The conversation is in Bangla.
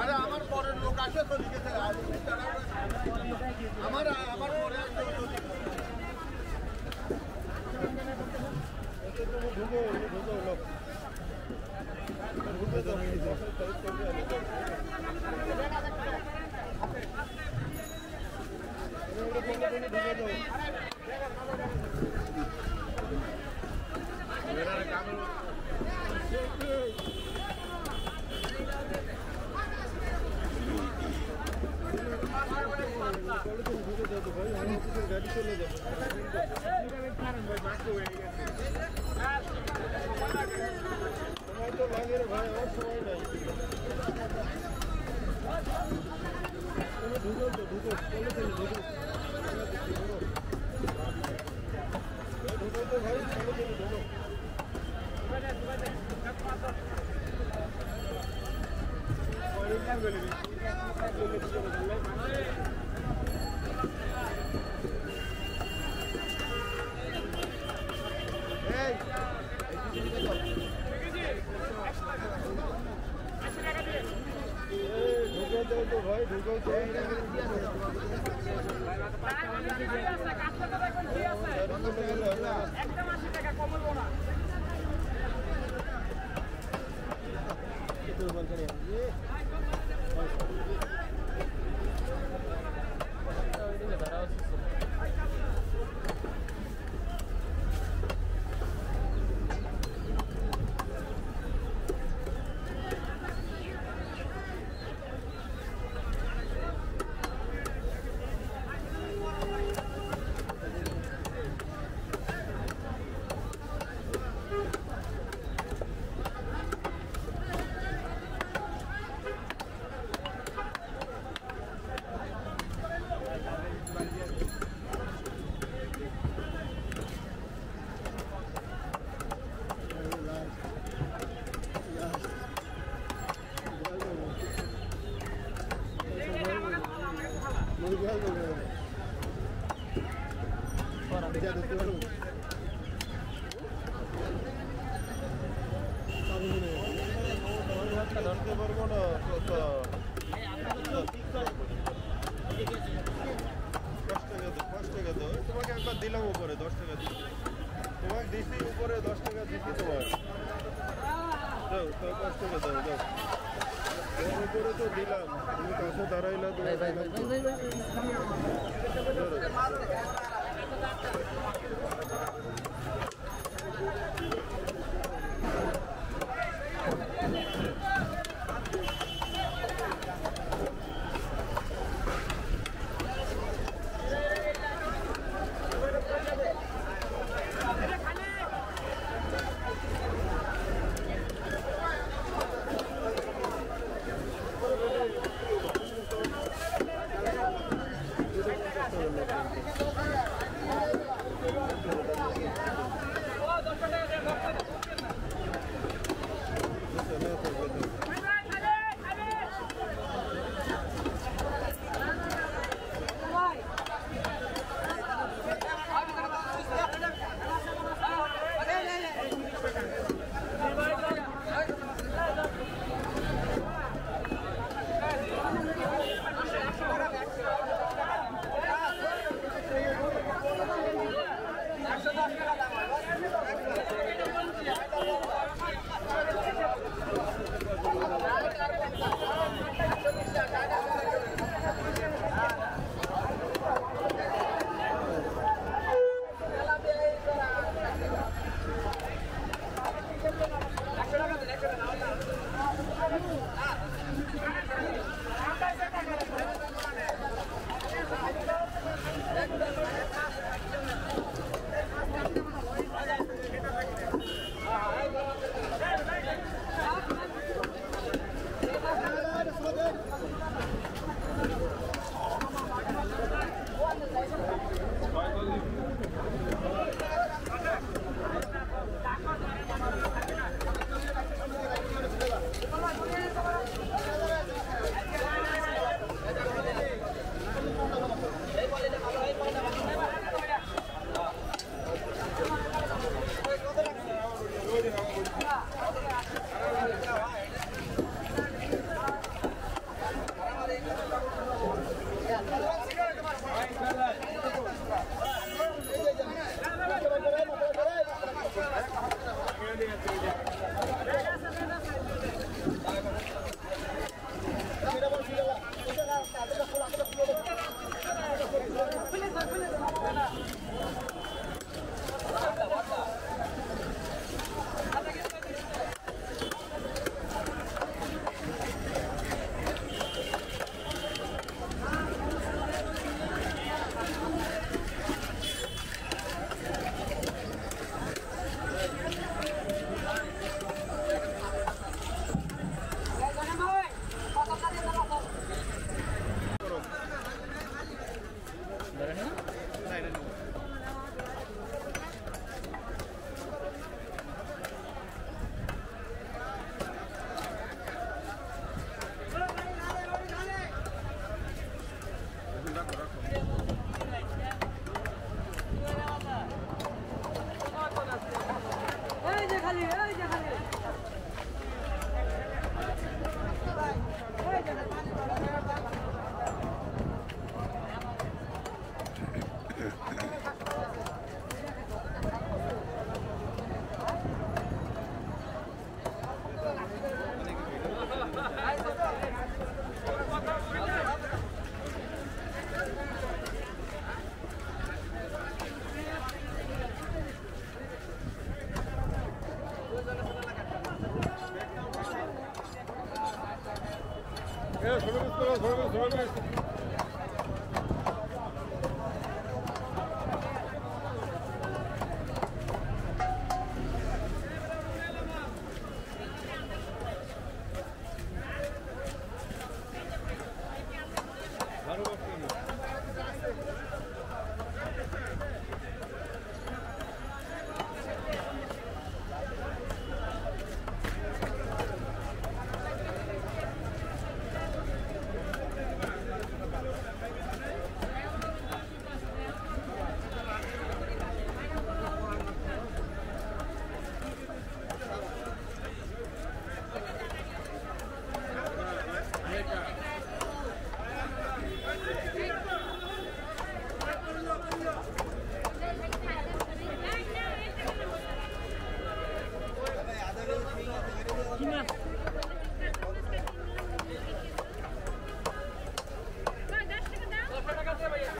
আরে আমার পরের লোক আসে তো লিখেছে আমার আমার পরে আসে তো ঢুকো ঢুকো লোক ঢুকে তো ঢুকে দাও ঢুকে দাও তো ভাই আমার অফিসের গাড়ি চলে যাবে সময় তো লাগে রে ভাই আমার সময় নাই ঢুকো তো ঢুকো চলে চলে ঢুকো। ¡Vamos! ¡Vamos! ধরতে না দশ টাকা তো পাঁচ টাকা তো তোমাকে একবার দিলাম উপরে দশ টাকা দিচ্ছি তোমাকে দিছি উপরে দশ টাকা দিচ্ছি তোমার দাও তো পাঁচ টাকা দাও দাও তোমার উপরে তো দিলাম তুমি কাছে দাঁড়াইলা তোমার টাকা 바로 바꾸는